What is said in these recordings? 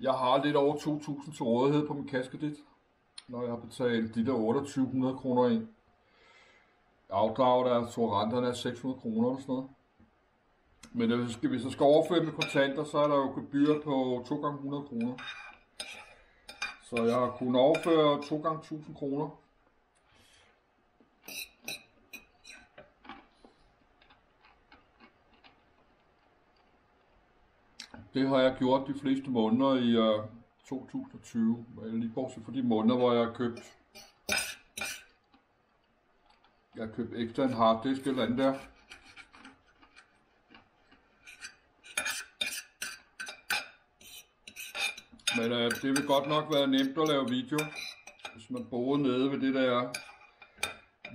Jeg har lidt over 2.000 til rådighed på min kaskedit, når jeg har betalt de der 2800 kroner ind. Afdraget er, jeg tror renterne er 600 kroner eller sådan noget. Men hvis skal, hvis jeg skal overføre med kontanter, så er der jo gebyr på 2 gange 100 kroner. Så jeg har kunnet overføre 2 gange 1000 kroner. Det har jeg gjort de fleste måneder i øh, uh, 2020. Lige bortset for de måneder, hvor jeg har købt jeg har købt ekstra en harddisk eller andet der. Men øh, det vil godt nok være nemt at lave video, hvis man boede nede ved det der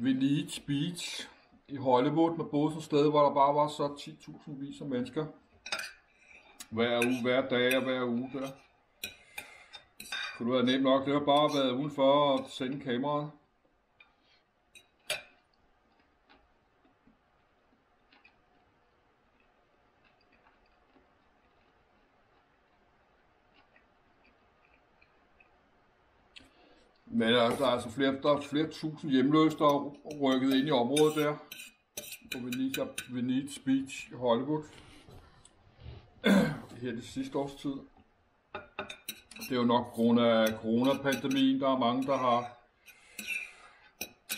Venice Beach i Hollywood. Man boede sådan et sted, hvor der bare var så 10.000 vis af mennesker. Hver uge, hver dag og hver uge der. Kunne det være nemt nok. Det har bare været udenfor og sende kameraet. Men der, der er altså flere, der er flere tusind hjemløse, der er rykket ind i området der. På Venice, Venice Beach i Hollywood. Her det sidste års tid. Det er jo nok på grund af coronapandemien. Der er mange, der har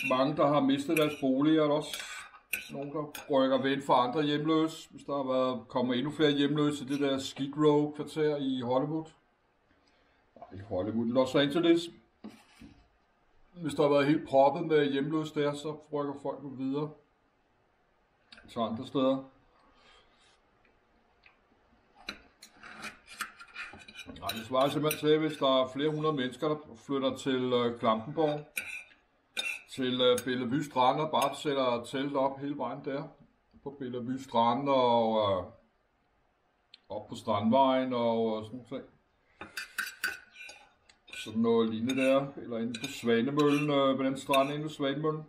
mange, der har mistet deres boliger, og også nogen, der rykker ven for andre hjemløse. Hvis der har været, kommer endnu flere hjemløse i det der Skid Row kvarter i Hollywood. Nej, i Hollywood. Los Angeles hvis der har været helt proppet med hjemløse der, så rykker folk videre til andre steder. Nej, det svarer simpelthen til, hvis der er flere hundrede mennesker, der flytter til øh, Klampenborg, til øh, Bellevue Strand og bare sætter telt op hele vejen der. På Bellevue Strand og øh, op på Strandvejen og øh, sådan noget sådan noget lignende der, eller inde på Svanemøllen, øh, på den strand inde på Svanemøllen.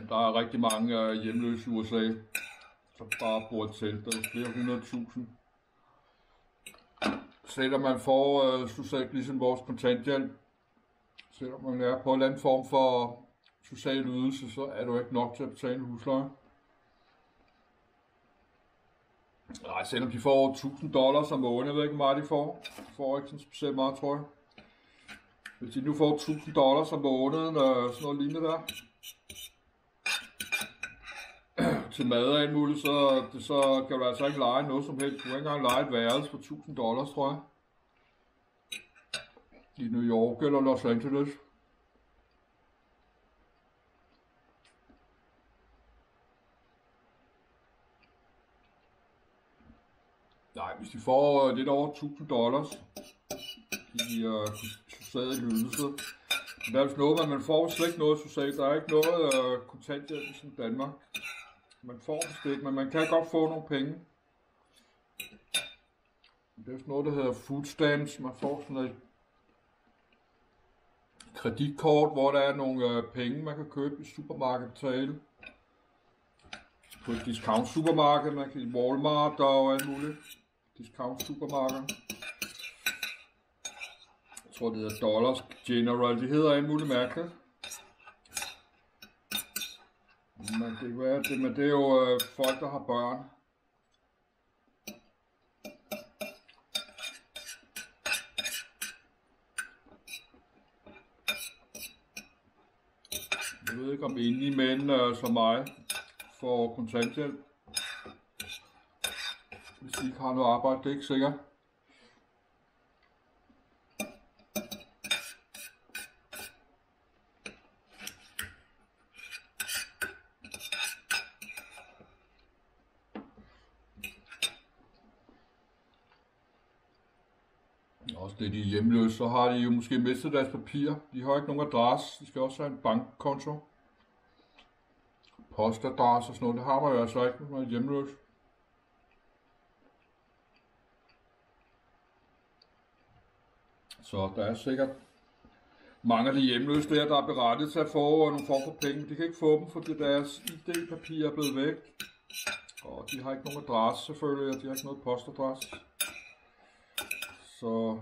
Men der er rigtig mange øh, hjemløse i USA, som bare bor i telt, der er flere hundrede tusind. Selvom man får, øh, socialt, ligesom vores kontanthjælp, selvom man er på en eller anden form for social ydelse, så er du ikke nok til at betale en husleje. Nej, selvom de får 1000 dollars om måneden, jeg ved ikke, hvor meget de får. De får ikke sådan specielt meget, tror jeg. Hvis de nu får 1000 dollars om måneden, øh, sådan noget lignende der, til mad og alt muligt, så, det, så kan du altså ikke lege noget som helst. Du kan ikke engang lege et værelse for 1000 dollars, tror jeg. I New York eller Los Angeles. Nej, hvis de får øh, lidt over 1000 dollars i øh, social ydelse, der er noget, man får slet ikke noget socialt. Der er ikke noget øh, kontanthjælp i Danmark. Man får det ikke, men man kan godt få nogle penge. Det er sådan noget, der hedder food stamps. Man får sådan et kreditkort, hvor der er nogle øh, penge, man kan købe i supermarkedet betale. På et discount supermarked, man kan i Walmart og alt muligt discount supermarked. Jeg tror, det hedder Dollars General. Det hedder alt muligt mærke. Men det, hvad er det, men det er jo øh, folk, der har børn. Jeg ved ikke, om enige mænd øh, som mig får kontanthjælp hvis de ikke har noget arbejde, det er ikke sikkert. Også det, de er hjemløse, så har de jo måske mistet deres papir. De har ikke nogen adresse. De skal også have en bankkonto. Postadresse og sådan noget. Det har man jo altså ikke, når man er hjemløs. Så der er sikkert mange af de hjemløse der, der er berettet til at få nogle form for penge. De kan ikke få dem, fordi deres ID-papir er blevet væk. Og de har ikke nogen adresse selvfølgelig, og de har ikke noget postadresse. Så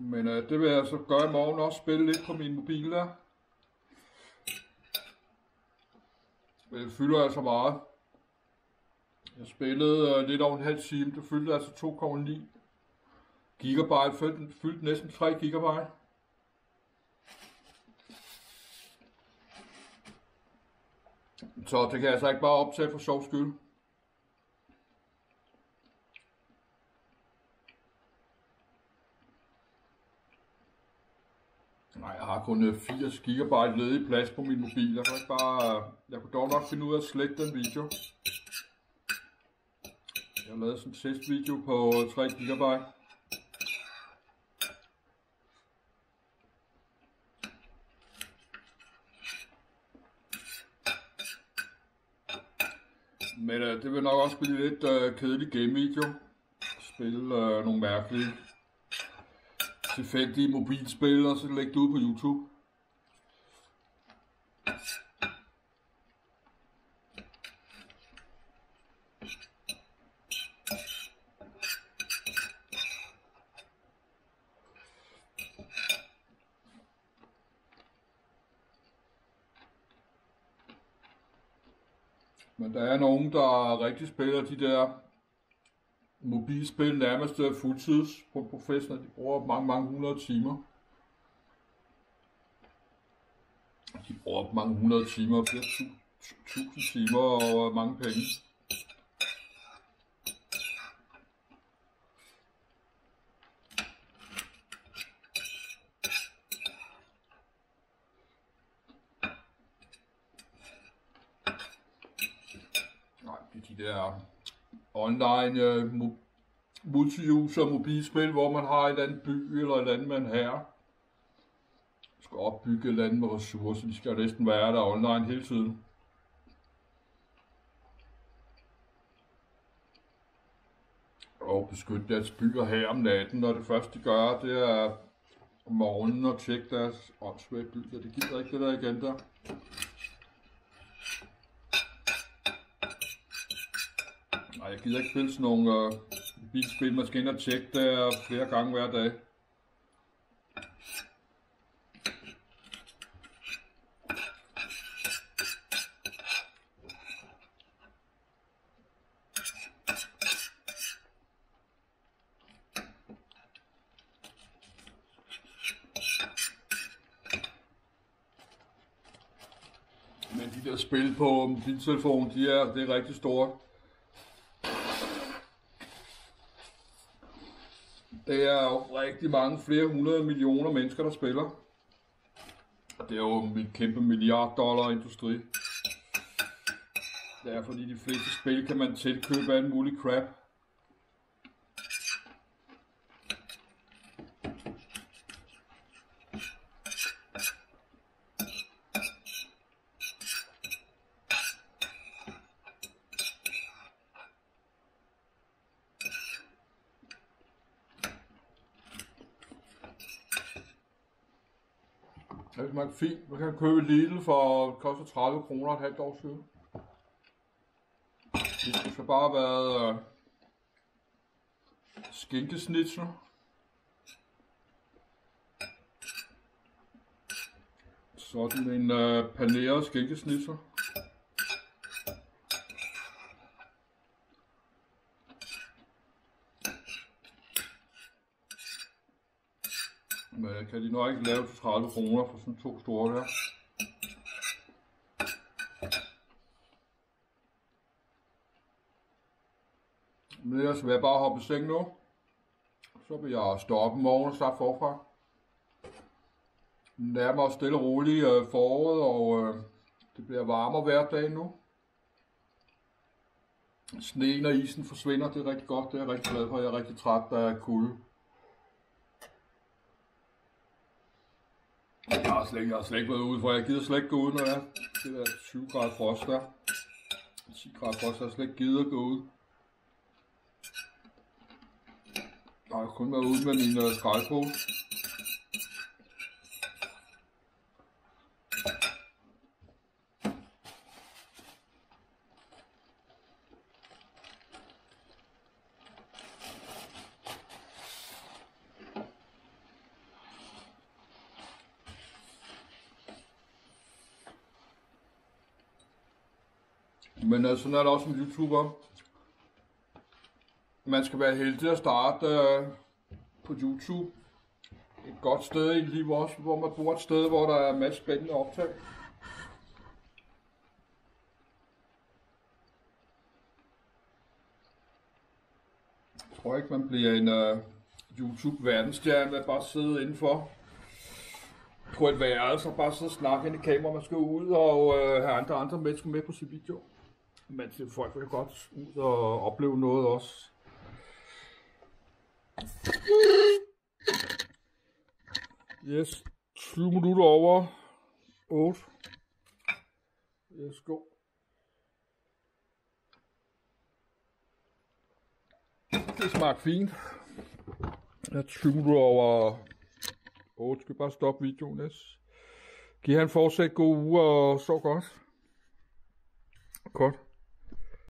Men øh, det vil jeg så gøre i morgen også, spille lidt på min mobil der. Men det fylder altså meget. Jeg spillede øh, lidt over en halv time, det fyldte altså 2,9 gigabyte, fyldte, fyldte næsten 3 gigabyte. Så det kan jeg altså ikke bare optage for sjov skyld. Nej, jeg har kun øh, 80 GB ledig plads på min mobil. Jeg kan ikke bare... Øh, jeg kunne dog nok finde ud af at slette den video. Jeg har lavet sådan en testvideo på øh, 3 GB. Men øh, det vil nok også blive lidt øh, kedelig game video. Spille øh, nogle mærkelige tilfældige mobilspil, og så lægge det ud på YouTube. Men der er nogen, der rigtig spiller de der mobilspil nærmest fuldtids på professionelt. De bruger mange, mange hundrede timer. De bruger mange hundrede timer, flere tusind timer og mange penge. Nej, det er de der online uh, multi-user mobilspil, hvor man har et andet by eller et andet man her. skal opbygge et eller andet med ressourcer. De skal næsten være der online hele tiden. Og beskytte deres byer her om natten, når det første de gør, det er om morgenen og tjekke deres åndssvage byer. Det gider ikke det der igen der. Nej, jeg gider ikke spille sådan nogle øh, uh, bilspil. Man skal ind og tjekke det flere gange hver dag. Men de der spil på mobiltelefon, de er, det er rigtig store. Det er jo rigtig mange, flere hundrede millioner mennesker, der spiller. Og det er jo en kæmpe milliard dollar industri. Det er fordi de fleste spil kan man tilkøbe alt mulig crap. Det er fint. Man kan købe Lidl for, det koster 30 kroner et halvt år siden. Det skal bare være øh, skinkesnitzel. Sådan en øh, paneret skinkesnitzel. Men kan de nok ikke lave 30 kroner for sådan to store der. Men ellers vil jeg bare hoppe i seng nu. Så vil jeg stå op i morgen og starte forfra. Nærmere os stille og roligt øh, foråret, og øh, det bliver varmere hver dag nu. Sneen og isen forsvinder, det er rigtig godt, det er jeg rigtig glad for. Jeg er rigtig træt af kulde. Jeg har slet, jeg har slet ikke været ude, for jeg gider slet ikke gå ud, når jeg det der 20 grader frost der. 10 grader frost, jeg har slet ikke gider at gå ud. Jeg har kun været ude med min uh, skraldpose. Men uh, sådan er det også som YouTuber. Man skal være heldig at starte uh, på YouTube. Et godt sted i livet også, hvor man bor et sted, hvor der er masser spændende optag. Jeg tror ikke, man bliver en uh, YouTube-verdensstjerne ved at bare sidde indenfor på et værelse og bare sidde og snakke ind i kamera. Man skal ud og uh, have andre, andre mennesker med på sit video. Men folk vil godt ud og opleve noget også. Yes, 20 minutter over 8. Yes, go. Det smagte fint. Jeg er 20 minutter over 8. Skal vi bare stoppe videoen, yes. Giv han fortsat god uge og så godt. Godt.